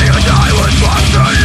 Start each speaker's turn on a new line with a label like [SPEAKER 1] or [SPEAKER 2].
[SPEAKER 1] day and I was watching